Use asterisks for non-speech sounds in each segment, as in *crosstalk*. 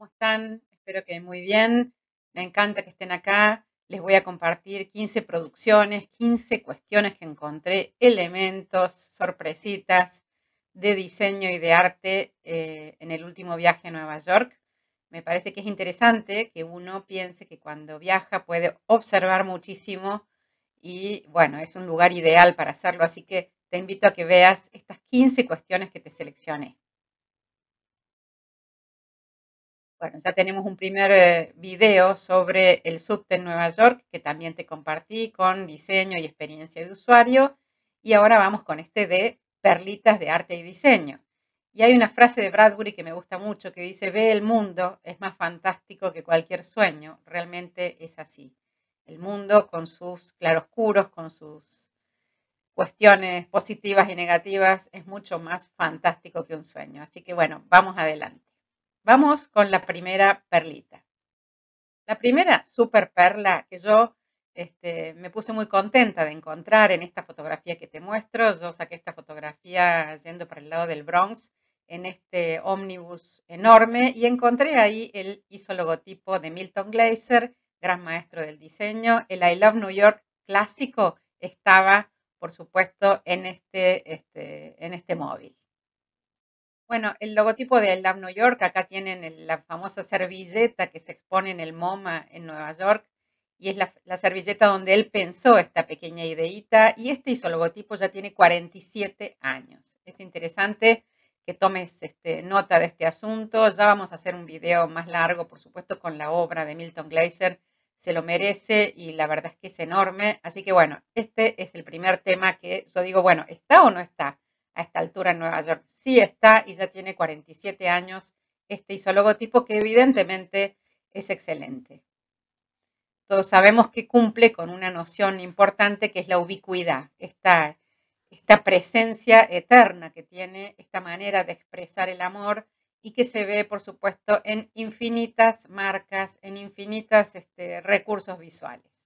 ¿Cómo están? Espero que muy bien. Me encanta que estén acá. Les voy a compartir 15 producciones, 15 cuestiones que encontré, elementos, sorpresitas de diseño y de arte eh, en el último viaje a Nueva York. Me parece que es interesante que uno piense que cuando viaja puede observar muchísimo y bueno, es un lugar ideal para hacerlo. Así que te invito a que veas estas 15 cuestiones que te seleccioné. Bueno, ya tenemos un primer eh, video sobre el subte en Nueva York que también te compartí con diseño y experiencia de usuario. Y ahora vamos con este de perlitas de arte y diseño. Y hay una frase de Bradbury que me gusta mucho que dice, ve el mundo, es más fantástico que cualquier sueño. Realmente es así. El mundo con sus claroscuros, con sus cuestiones positivas y negativas, es mucho más fantástico que un sueño. Así que bueno, vamos adelante. Vamos con la primera perlita. La primera super perla que yo este, me puse muy contenta de encontrar en esta fotografía que te muestro. Yo saqué esta fotografía yendo para el lado del Bronx en este ómnibus enorme y encontré ahí el isologotipo de Milton Glaser, gran maestro del diseño. El I Love New York clásico estaba, por supuesto, en este, este, en este móvil. Bueno, el logotipo de Love New York, acá tienen la famosa servilleta que se expone en el MoMA en Nueva York y es la, servilleta donde él pensó esta pequeña ideita y este hizo logotipo ya tiene 47 años. Es interesante que tomes este, nota de este asunto. Ya vamos a hacer un video más largo, por supuesto, con la obra de Milton Glaser. Se lo merece y la verdad es que es enorme. Así que bueno, este es el primer tema que yo digo, bueno, ¿está o no está? A esta altura en Nueva York. Sí está y ya tiene 47 años este isologotipo que evidentemente es excelente. Todos sabemos que cumple con una noción importante que es la ubicuidad, esta, esta presencia eterna que tiene esta manera de expresar el amor y que se ve, por supuesto, en infinitas marcas, en infinitos este, recursos visuales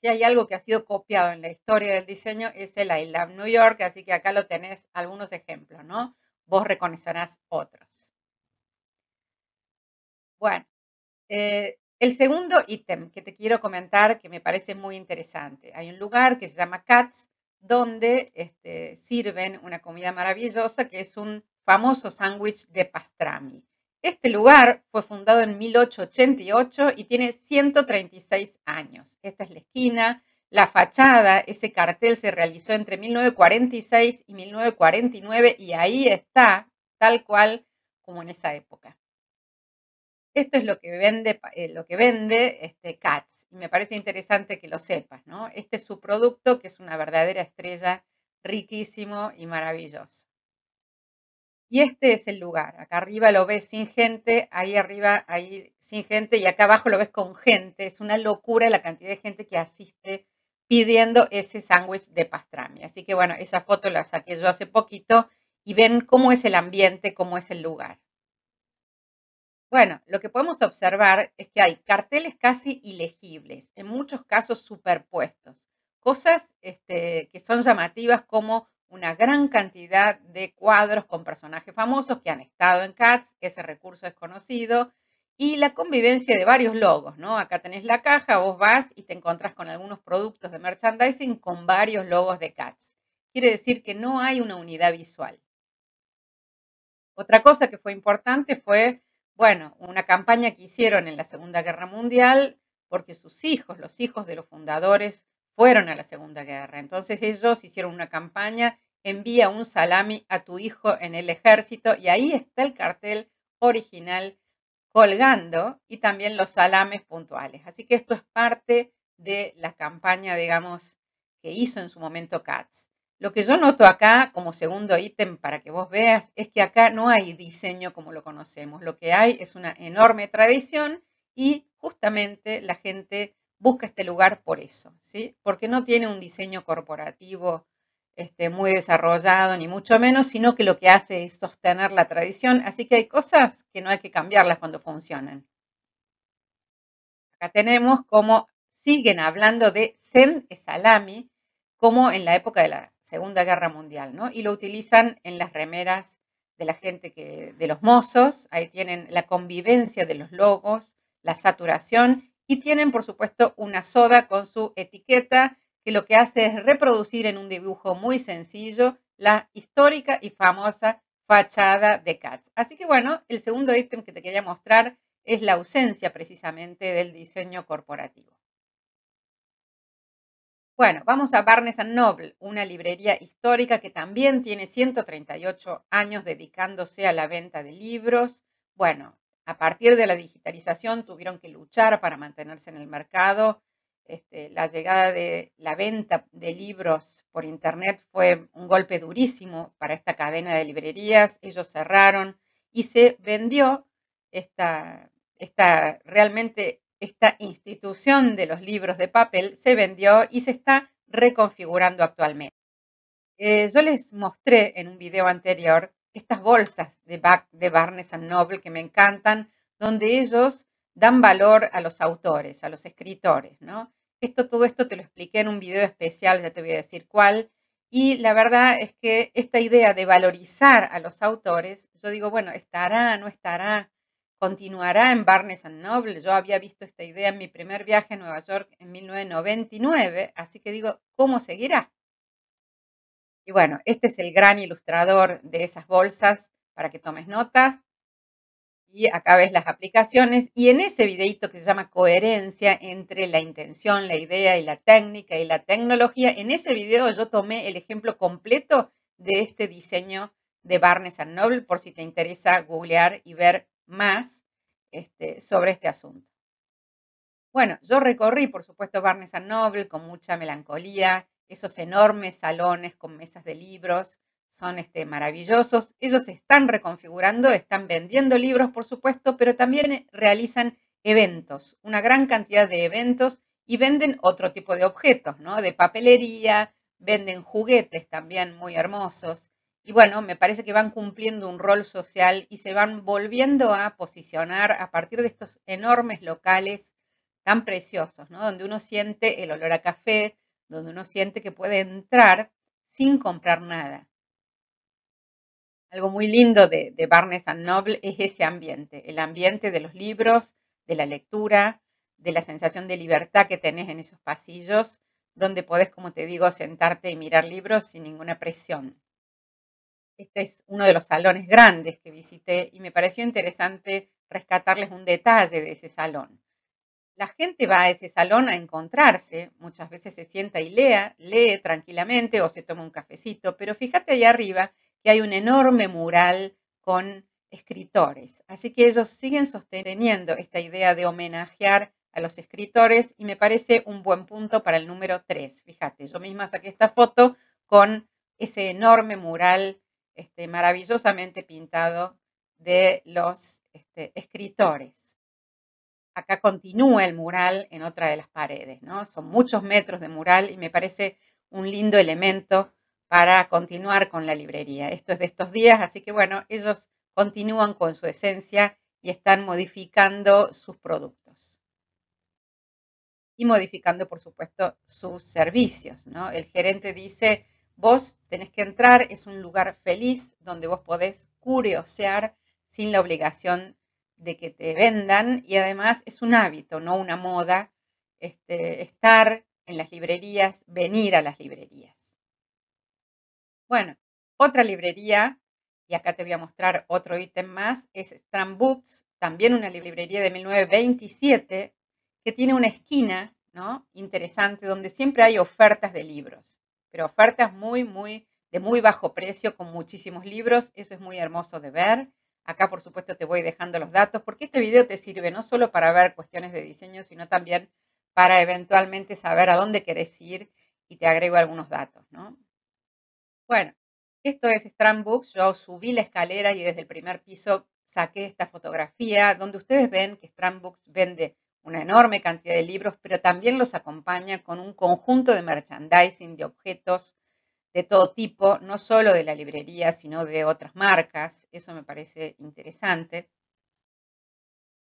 si hay algo que ha sido copiado en la historia del diseño es el I Love New York, así que acá lo tenés algunos ejemplos, ¿no? Vos reconocerás otros. Bueno, eh, el segundo ítem que te quiero comentar que me parece muy interesante. Hay un lugar que se llama Cats donde este, sirven una comida maravillosa que es un famoso sándwich de pastrami. Este lugar fue fundado en 1888 y tiene 136 años. Esta es la esquina. La fachada, ese cartel se realizó entre 1946 y 1949 y ahí está, tal cual como en esa época. Esto es lo que vende, eh, lo que vende este Katz y me parece interesante que lo sepas, ¿no? Este es su producto que es una verdadera estrella, riquísimo y maravilloso. Y este es el lugar. Acá arriba lo ves sin gente, ahí arriba, ahí sin gente y acá abajo lo ves con gente. Es una locura la cantidad de gente que asiste pidiendo ese sándwich de pastrami. Así que bueno, esa foto la saqué yo hace poquito y ven cómo es el ambiente, cómo es el lugar. Bueno, lo que podemos observar es que hay carteles casi ilegibles, en muchos casos superpuestos, cosas este, que son llamativas como una gran cantidad de cuadros con personajes famosos que han estado en Cats, ese recurso es conocido, y la convivencia de varios logos, ¿no? Acá tenés la caja, vos vas y te encontrás con algunos productos de merchandising con varios logos de Cats. Quiere decir que no hay una unidad visual. Otra cosa que fue importante fue, bueno, una campaña que hicieron en la Segunda Guerra Mundial porque sus hijos, los hijos de los fundadores, fueron a la Segunda Guerra. Entonces ellos hicieron una campaña, envía un salami a tu hijo en el ejército y ahí está el cartel original colgando y también los salames puntuales. Así que esto es parte de la campaña, digamos, que hizo en su momento Katz. Lo que yo noto acá como segundo ítem para que vos veas es que acá no hay diseño como lo conocemos. Lo que hay es una enorme tradición y justamente la gente busca este lugar por eso, ¿sí? Porque no tiene un diseño corporativo este, muy desarrollado, ni mucho menos, sino que lo que hace es sostener la tradición. Así que hay cosas que no hay que cambiarlas cuando funcionan. Acá tenemos cómo siguen hablando de Zen Salami, como en la época de la Segunda Guerra Mundial, ¿no? Y lo utilizan en las remeras de la gente que, de los mozos, ahí tienen la convivencia de los logos, la saturación y tienen por supuesto una soda con su etiqueta que lo que hace es reproducir en un dibujo muy sencillo la histórica y famosa fachada de Katz. Así que bueno, el segundo ítem que te quería mostrar es la ausencia precisamente del diseño corporativo. Bueno, vamos a Barnes Noble, una librería histórica que también tiene 138 años dedicándose a la venta de libros. Bueno, a partir de la digitalización tuvieron que luchar para mantenerse en el mercado. Este, la llegada de la venta de libros por Internet fue un golpe durísimo para esta cadena de librerías. Ellos cerraron y se vendió esta, realmente esta institución de los libros de papel se vendió y se está reconfigurando actualmente. Eh, yo les mostré en un video anterior estas bolsas de, de Barnes Noble que me encantan, donde ellos dan valor a los autores, a los escritores, ¿no? Esto, todo esto te lo expliqué en un video especial, ya te voy a decir cuál. Y la verdad es que esta idea de valorizar a los autores, yo digo, bueno, estará, no estará, continuará en Barnes Noble. Yo había visto esta idea en mi primer viaje a Nueva York en 1999, así que digo, ¿cómo seguirá? Y bueno, este es el gran ilustrador de esas bolsas para que tomes notas. Y acá ves las aplicaciones. Y en ese videito que se llama Coherencia entre la intención, la idea y la técnica y la tecnología, en ese video yo tomé el ejemplo completo de este diseño de Barnes Noble por si te interesa googlear y ver más este, sobre este asunto. Bueno, yo recorrí, por supuesto, Barnes Noble con mucha melancolía, esos enormes salones con mesas de libros, son este, maravillosos. Ellos se están reconfigurando, están vendiendo libros, por supuesto, pero también realizan eventos, una gran cantidad de eventos y venden otro tipo de objetos, ¿no? De papelería, venden juguetes también muy hermosos. Y bueno, me parece que van cumpliendo un rol social y se van volviendo a posicionar a partir de estos enormes locales tan preciosos, ¿no? Donde uno siente el olor a café, donde uno siente que puede entrar sin comprar nada. Algo muy lindo de, Barnes Noble es ese ambiente, el ambiente de los libros, de la lectura, de la sensación de libertad que tenés en esos pasillos, donde podés, como te digo, sentarte y mirar libros sin ninguna presión. Este es uno de los salones grandes que visité y me pareció interesante rescatarles un detalle de ese salón. La gente va a ese salón a encontrarse, muchas veces se sienta y lea, lee tranquilamente o se toma un cafecito, pero fíjate allá arriba que hay un enorme mural con escritores. Así que ellos siguen sosteniendo esta idea de homenajear a los escritores y me parece un buen punto para el número 3. Fíjate, yo misma saqué esta foto con ese enorme mural este, maravillosamente pintado de los este, escritores. Acá continúa el mural en otra de las paredes, ¿no? Son muchos metros de mural y me parece un lindo elemento para continuar con la librería. Esto es de estos días, así que bueno, ellos continúan con su esencia y están modificando sus productos. Y modificando, por supuesto, sus servicios, ¿no? El gerente dice, Vos tenés que entrar, es un lugar feliz donde vos podés curiosear sin la obligación de que te vendan y además es un hábito, no una moda, este, estar en las librerías, venir a las librerías. Bueno, otra librería, y acá te voy a mostrar otro ítem más, es Strand Books, también una librería de 1927 que tiene una esquina ¿no? interesante donde siempre hay ofertas de libros pero ofertas muy, muy, de muy bajo precio con muchísimos libros. Eso es muy hermoso de ver. Acá, por supuesto, te voy dejando los datos porque este video te sirve no solo para ver cuestiones de diseño, sino también para eventualmente saber a dónde querés ir y te agrego algunos datos, ¿no? Bueno, esto es Strand Books. Yo subí la escalera y desde el primer piso saqué esta fotografía donde ustedes ven que Strand Books vende una enorme cantidad de libros, pero también los acompaña con un conjunto de merchandising, de objetos de todo tipo, no solo de la librería, sino de otras marcas. Eso me parece interesante.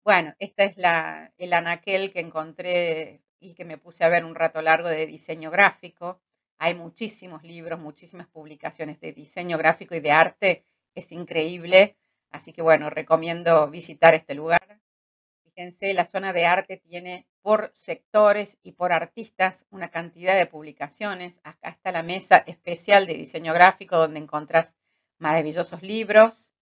Bueno, esta es la, el anaquel que encontré y que me puse a ver un rato largo de diseño gráfico. Hay muchísimos libros, muchísimas publicaciones de diseño gráfico y de arte es increíble. Así que bueno, recomiendo visitar este lugar. Fíjense, la zona de arte tiene por sectores y por artistas una cantidad de publicaciones. Acá está la mesa especial de diseño gráfico donde encontrás maravillosos libros.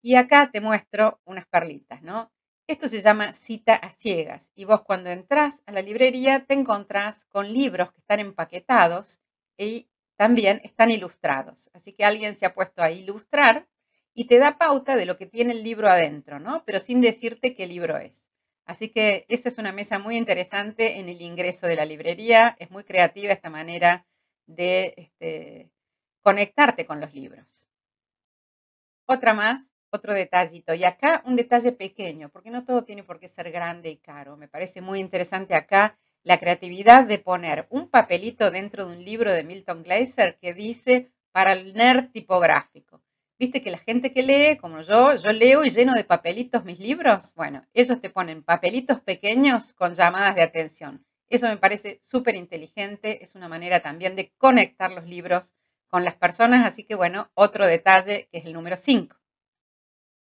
Y acá te muestro unas perlitas, ¿no? Esto se llama cita a ciegas y vos cuando entras a la librería te encontrás con libros que están empaquetados y también están ilustrados. Así que alguien se ha puesto a ilustrar y te da pauta de lo que tiene el libro adentro, ¿no? Pero sin decirte qué libro es. Así que esa es una mesa muy interesante en el ingreso de la librería. Es muy creativa esta manera de este, conectarte con los libros. Otra más, otro detallito. Y acá un detalle pequeño, porque no todo tiene por qué ser grande y caro. Me parece muy interesante acá la creatividad de poner un papelito dentro de un libro de Milton Glaser que dice para el nerd tipográfico. Viste que la gente que lee, como yo, yo leo y lleno de papelitos mis libros. Bueno, ellos te ponen papelitos pequeños con llamadas de atención. Eso me parece súper inteligente, es una manera también de conectar los libros con las personas, así que bueno, otro detalle que es el número 5.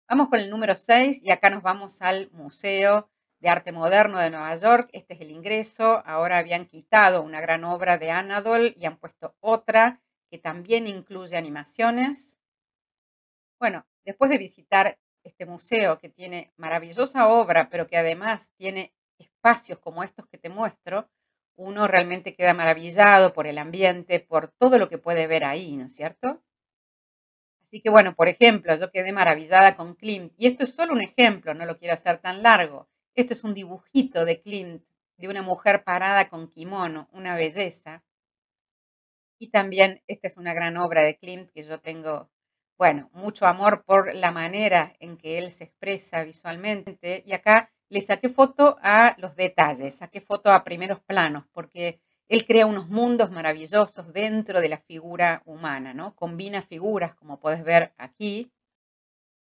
Vamos con el número 6 y acá nos vamos al Museo de Arte Moderno de Nueva York. Este es el ingreso. Ahora habían quitado una gran obra de Anadol y han puesto otra que también incluye animaciones. Bueno, después de visitar este museo que tiene maravillosa obra, pero que además tiene espacios como estos que te muestro, uno realmente queda maravillado por el ambiente, por todo lo que puede ver ahí, ¿no es cierto? Así que bueno, por ejemplo, yo quedé maravillada con Klimt, y esto es solo un ejemplo, no lo quiero hacer tan largo. Esto es un dibujito de Klimt, de una mujer parada con kimono, una belleza. Y también esta es una gran obra de Klimt que yo tengo bueno, mucho amor por la manera en que él se expresa visualmente. Y acá le saqué foto a los detalles, saqué foto a primeros planos, porque él crea unos mundos maravillosos dentro de la figura humana, ¿no? Combina figuras, como puedes ver aquí.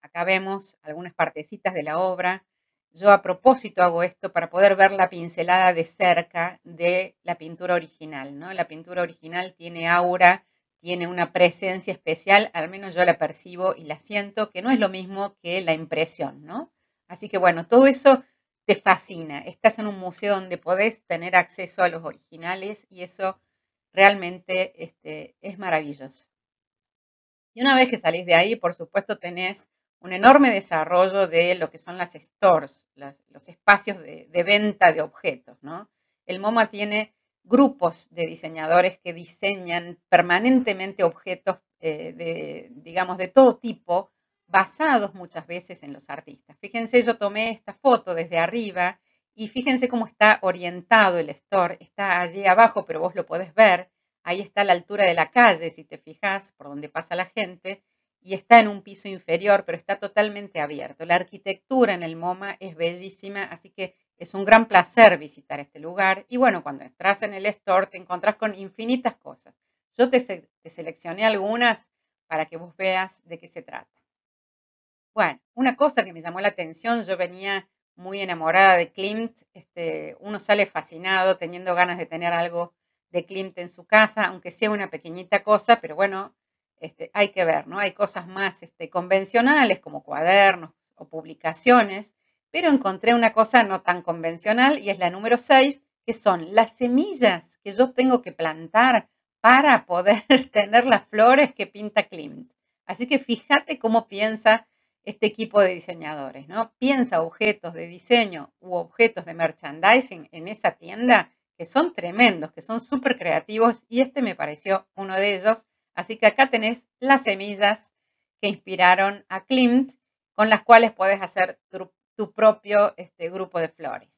Acá vemos algunas partecitas de la obra. Yo a propósito hago esto para poder ver la pincelada de cerca de la pintura original, ¿no? La pintura original tiene aura tiene una presencia especial, al menos yo la percibo y la siento, que no es lo mismo que la impresión, ¿no? Así que bueno, todo eso te fascina. Estás en un museo donde podés tener acceso a los originales y eso realmente este, es maravilloso. Y una vez que salís de ahí, por supuesto, tenés un enorme desarrollo de lo que son las stores, los espacios de, de, venta de objetos, ¿no? El MoMA tiene grupos de diseñadores que diseñan permanentemente objetos eh, de, digamos, de todo tipo, basados muchas veces en los artistas. Fíjense, yo tomé esta foto desde arriba y fíjense cómo está orientado el store. Está allí abajo, pero vos lo podés ver. Ahí está a la altura de la calle, si te fijas, por donde pasa la gente. Y está en un piso inferior, pero está totalmente abierto. La arquitectura en el MoMA es bellísima, así que es un gran placer visitar este lugar y bueno, cuando entras en el store te encontrás con infinitas cosas. Yo te, seleccioné algunas para que vos veas de qué se trata. Bueno, una cosa que me llamó la atención, yo venía muy enamorada de Klimt, este, uno sale fascinado teniendo ganas de tener algo de Klimt en su casa, aunque sea una pequeñita cosa, pero bueno, este, hay que ver, ¿no? Hay cosas más este, convencionales como cuadernos o publicaciones pero encontré una cosa no tan convencional y es la número 6, que son las semillas que yo tengo que plantar para poder *laughs* tener las flores que pinta Klimt. Así que fíjate cómo piensa este equipo de diseñadores, ¿no? Piensa objetos de diseño u objetos de merchandising en esa tienda que son tremendos, que son súper creativos y este me pareció uno de ellos. Así que acá tenés las semillas que inspiraron a Klimt, con las cuales puedes hacer propio este, grupo de flores.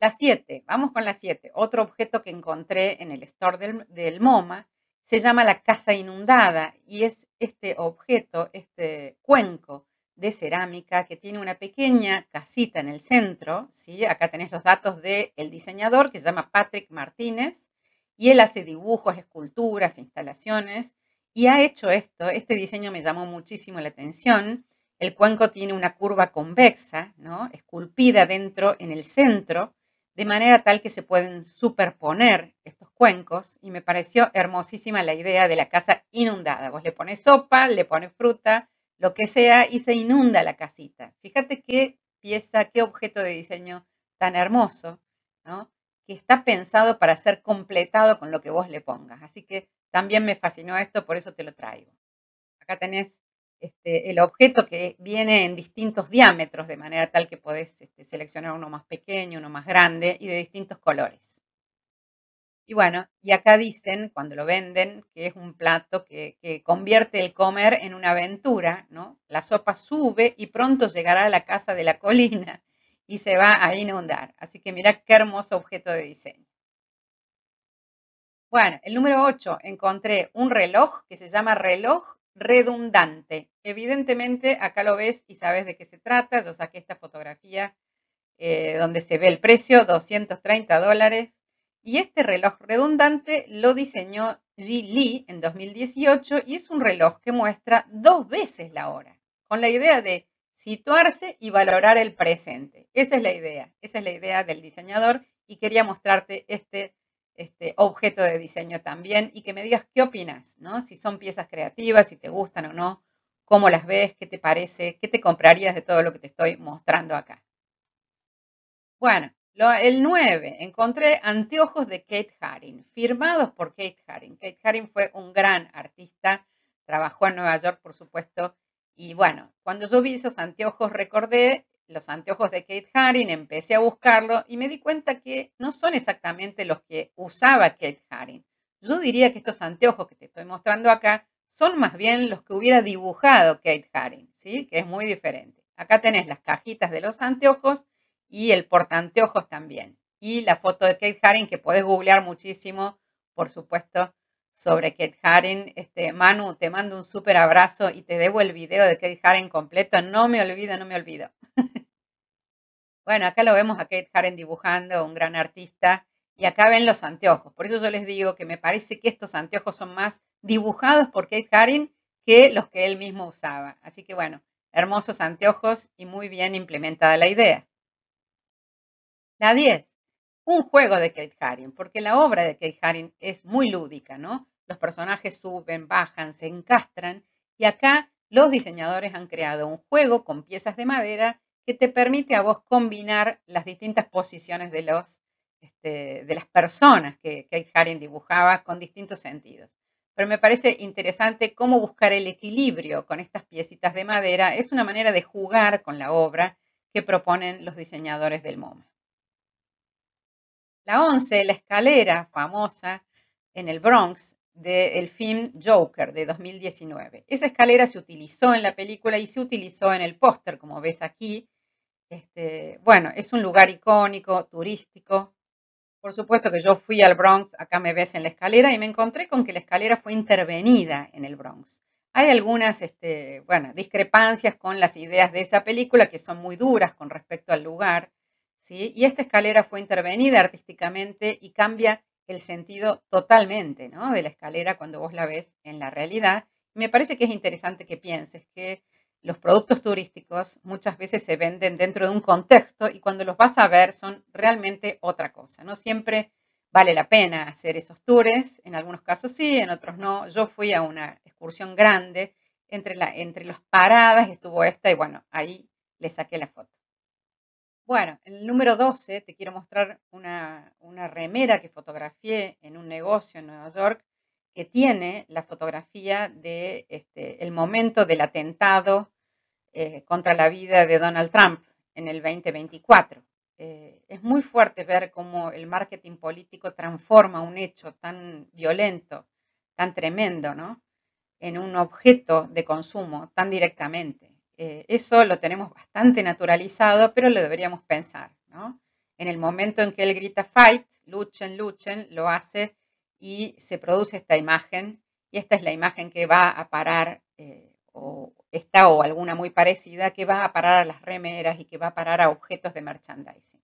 La 7, vamos con la 7. Otro objeto que encontré en el store del, del, MoMA se llama la casa inundada y es este objeto, este cuenco de cerámica que tiene una pequeña casita en el centro. ¿sí? Acá tenés los datos del diseñador que se llama Patrick Martínez y él hace dibujos, esculturas, instalaciones y ha hecho esto. Este diseño me llamó muchísimo la atención el cuenco tiene una curva convexa, ¿no? esculpida dentro, en el centro de manera tal que se pueden superponer estos cuencos y me pareció hermosísima la idea de la casa inundada. Vos le pones sopa, le pones fruta, lo que sea y se inunda la casita. Fíjate qué pieza, qué objeto de diseño tan hermoso, ¿no? Que está pensado para ser completado con lo que vos le pongas. Así que también me fascinó esto, por eso te lo traigo. Acá tenés este, el objeto que viene en distintos diámetros, de manera tal que podés este, seleccionar uno más pequeño, uno más grande y de distintos colores. Y bueno, y acá dicen, cuando lo venden, que es un plato que, que, convierte el comer en una aventura, ¿no? La sopa sube y pronto llegará a la casa de la colina y se va a inundar. Así que mira qué hermoso objeto de diseño. Bueno, el número 8, encontré un reloj que se llama reloj redundante. Evidentemente, acá lo ves y sabes de qué se trata. Yo saqué esta fotografía eh, donde se ve el precio, 230 dólares. Y este reloj redundante lo diseñó Ji Lee en 2018 y es un reloj que muestra dos veces la hora, con la idea de situarse y valorar el presente. Esa es la idea, esa es la idea del diseñador y quería mostrarte este este, objeto de diseño también y que me digas qué opinas, ¿no? Si son piezas creativas, si te gustan o no, cómo las ves, qué te parece, qué te comprarías de todo lo que te estoy mostrando acá. Bueno, el 9, encontré anteojos de Kate Haring, firmados por Kate Haring. Kate Haring fue un gran artista, trabajó en Nueva York, por supuesto, y bueno, cuando yo vi esos anteojos recordé los anteojos de Kate Haring, empecé a buscarlo y me di cuenta que no son exactamente los que usaba Kate Haring. Yo diría que estos anteojos que te estoy mostrando acá son más bien los que hubiera dibujado Kate Haring, ¿sí? Que es muy diferente. Acá tenés las cajitas de los anteojos y el portaanteojos también. Y la foto de Kate Haring que podés googlear muchísimo, por supuesto, sobre Kate Haring. Este, Manu, te mando un súper abrazo y te debo el video de Kate Haring completo. No me olvido, no me olvido. *laughs* bueno, acá lo vemos a Kate Haring dibujando, un gran artista. Y acá ven los anteojos. Por eso yo les digo que me parece que estos anteojos son más dibujados por Kate Haring que los que él mismo usaba. Así que bueno, hermosos anteojos y muy bien implementada la idea. La 10 un juego de Kate Haring, porque la obra de Kate Haring es muy lúdica, ¿no? Los personajes suben, bajan, se encastran y acá los diseñadores han creado un juego con piezas de madera que te permite a vos combinar las distintas posiciones de, este, las personas que Kate Haring dibujaba con distintos sentidos. Pero me parece interesante cómo buscar el equilibrio con estas piecitas de madera. Es una manera de jugar con la obra que proponen los diseñadores del MoMA. La 11, la escalera famosa en el Bronx del film Joker de 2019. Esa escalera se utilizó en la película y se utilizó en el póster, como ves aquí. Este, bueno, es un lugar icónico, turístico. Por supuesto que yo fui al Bronx, acá me ves en la escalera, y me encontré con que la escalera fue intervenida en el Bronx. Hay algunas este, bueno, discrepancias con las ideas de esa película que son muy duras con respecto al lugar. Y esta escalera fue intervenida artísticamente y cambia el sentido totalmente ¿no? de la escalera cuando vos la ves en la realidad. me parece que es interesante que pienses que los productos turísticos muchas veces se venden dentro de un contexto y cuando los vas a ver son realmente otra cosa. No siempre vale la pena hacer esos tours, en algunos casos sí, en otros no. Yo fui a una excursión grande, entre, la, entre las paradas estuvo esta y bueno, ahí le saqué la foto. Bueno, en el número 12 te quiero mostrar una, remera que fotografié en un negocio en Nueva York que tiene la fotografía de este, el momento del atentado eh, contra la vida de Donald Trump en el 2024. Eh, es muy fuerte ver cómo el marketing político transforma un hecho tan violento, tan tremendo, ¿no? En un objeto de consumo tan directamente. Eh, eso lo tenemos bastante naturalizado, pero lo deberíamos pensar, ¿no? En el momento en que él grita fight, luchen, luchen, lo hace y se produce esta imagen, y esta es la imagen que va a parar, eh, o esta o alguna muy parecida, que va a parar a las remeras y que va a parar a objetos de merchandising.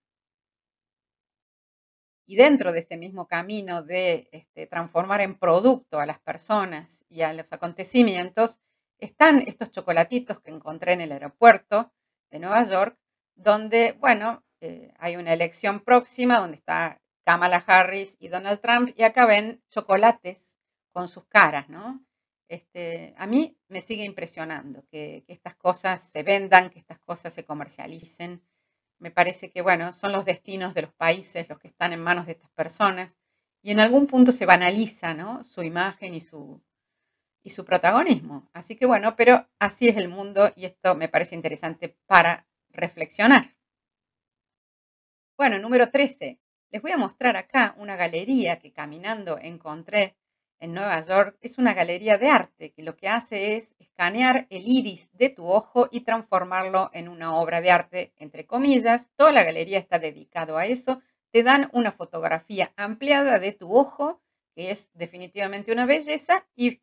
Y dentro de ese mismo camino de este, transformar en producto a las personas y a los acontecimientos, están estos chocolatitos que encontré en el aeropuerto de Nueva York, donde, bueno, eh, hay una elección próxima donde está Kamala Harris y Donald Trump y acá ven chocolates con sus caras, ¿no? Este, a mí me sigue impresionando que, que, estas cosas se vendan, que estas cosas se comercialicen. Me parece que, bueno, son los destinos de los países los que están en manos de estas personas y en algún punto se banaliza, ¿no? Su imagen y su, y su protagonismo. Así que, bueno, pero así es el mundo y esto me parece interesante para reflexionar. Bueno, número 13. Les voy a mostrar acá una galería que caminando encontré en Nueva York. Es una galería de arte que lo que hace es escanear el iris de tu ojo y transformarlo en una obra de arte, entre comillas. Toda la galería está dedicado a eso. Te dan una fotografía ampliada de tu ojo, que es definitivamente una belleza, y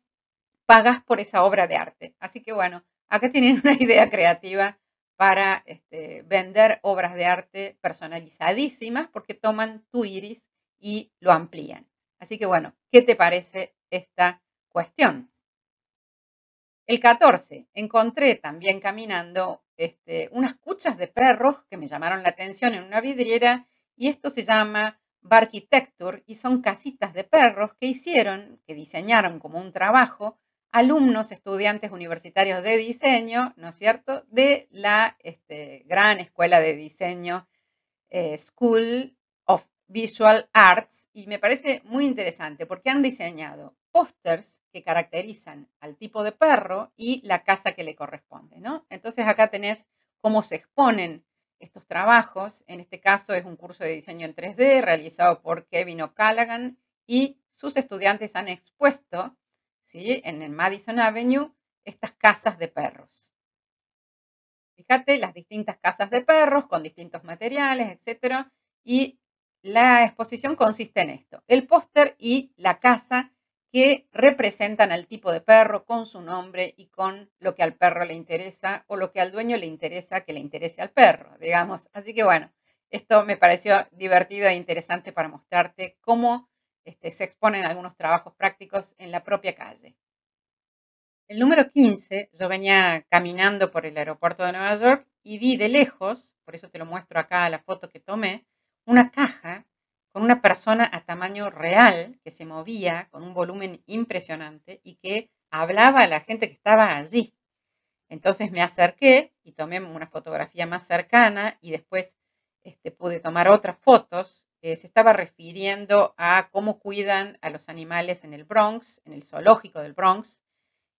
pagas por esa obra de arte. Así que bueno, acá tienen *laughs* una idea creativa para este, vender obras de arte personalizadísimas porque toman tu iris y lo amplían. Así que bueno, ¿qué te parece esta cuestión? El 14, encontré también caminando este, unas cuchas de perros que me llamaron la atención en una vidriera y esto se llama Barchitecture y son casitas de perros que hicieron, que diseñaron como un trabajo alumnos, estudiantes universitarios de diseño, ¿no es cierto?, de la este, gran escuela de diseño eh, School of Visual Arts y me parece muy interesante porque han diseñado pósters que caracterizan al tipo de perro y la casa que le corresponde, ¿no? Entonces acá tenés cómo se exponen estos trabajos. En este caso es un curso de diseño en 3D realizado por Kevin O'Callaghan y sus estudiantes han expuesto en el Madison Avenue, estas casas de perros. Fíjate las distintas casas de perros con distintos materiales, etc. Y la exposición consiste en esto, el póster y la casa que representan al tipo de perro con su nombre y con lo que al perro le interesa o lo que al dueño le interesa que le interese al perro, digamos. Así que bueno, esto me pareció divertido e interesante para mostrarte cómo este, se exponen algunos trabajos prácticos en la propia calle. El número 15, yo venía caminando por el aeropuerto de Nueva York y vi de lejos, por eso te lo muestro acá la foto que tomé, una caja con una persona a tamaño real que se movía con un volumen impresionante y que hablaba a la gente que estaba allí. Entonces me acerqué y tomé una fotografía más cercana y después este, pude tomar otras fotos se estaba refiriendo a cómo cuidan a los animales en el Bronx, en el zoológico del Bronx.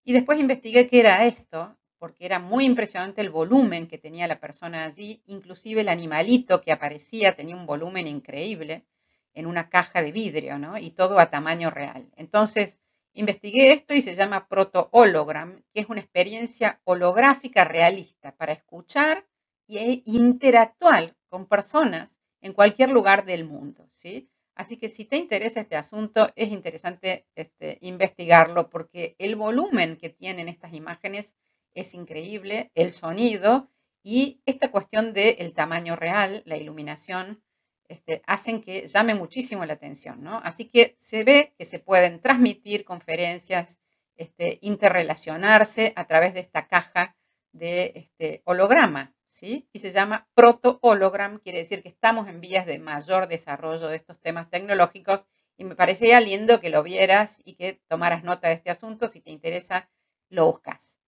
Y después investigué qué era esto, porque era muy impresionante el volumen que tenía la persona allí, inclusive el animalito que aparecía tenía un volumen increíble en una caja de vidrio, ¿no? Y todo a tamaño real. Entonces, investigué esto y se llama proto-hologram, que es una experiencia holográfica realista para escuchar e interactuar con personas en cualquier lugar del mundo, ¿sí? Así que si te interesa este asunto, es interesante este, investigarlo porque el volumen que tienen estas imágenes es increíble, el sonido y esta cuestión del tamaño real, la iluminación, este, hacen que llame muchísimo la atención, ¿no? Así que se ve que se pueden transmitir conferencias, este, interrelacionarse a través de esta caja de este, holograma, y se llama proto-hologram, quiere decir que estamos en vías de mayor desarrollo de estos temas tecnológicos y me parecía lindo que lo vieras y que tomaras nota de este asunto. Si te interesa, lo buscas.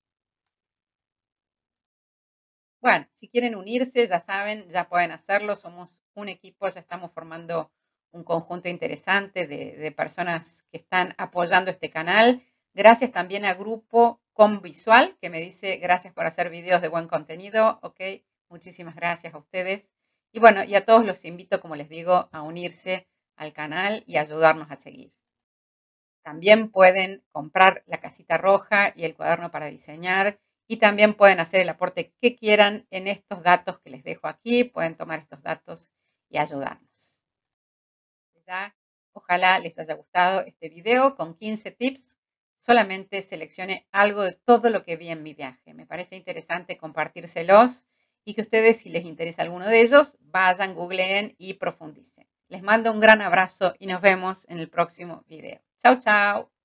Bueno, si quieren unirse, ya saben, ya pueden hacerlo. Somos un equipo, ya estamos formando un conjunto interesante de, de personas que están apoyando este canal. Gracias también a Grupo Visual, que me dice gracias por hacer videos de buen contenido. Ok, muchísimas gracias a ustedes. Y bueno, y a todos los invito, como les digo, a unirse al canal y ayudarnos a seguir. También pueden comprar la casita roja y el cuaderno para diseñar y también pueden hacer el aporte que quieran en estos datos que les dejo aquí. Pueden tomar estos datos y ayudarnos. Ya, ojalá les haya gustado este video con 15 tips solamente seleccione algo de todo lo que vi en mi viaje. Me parece interesante compartírselos y que ustedes, si les interesa alguno de ellos, vayan, googleen y profundicen. Les mando un gran abrazo y nos vemos en el próximo video. Chao, chao.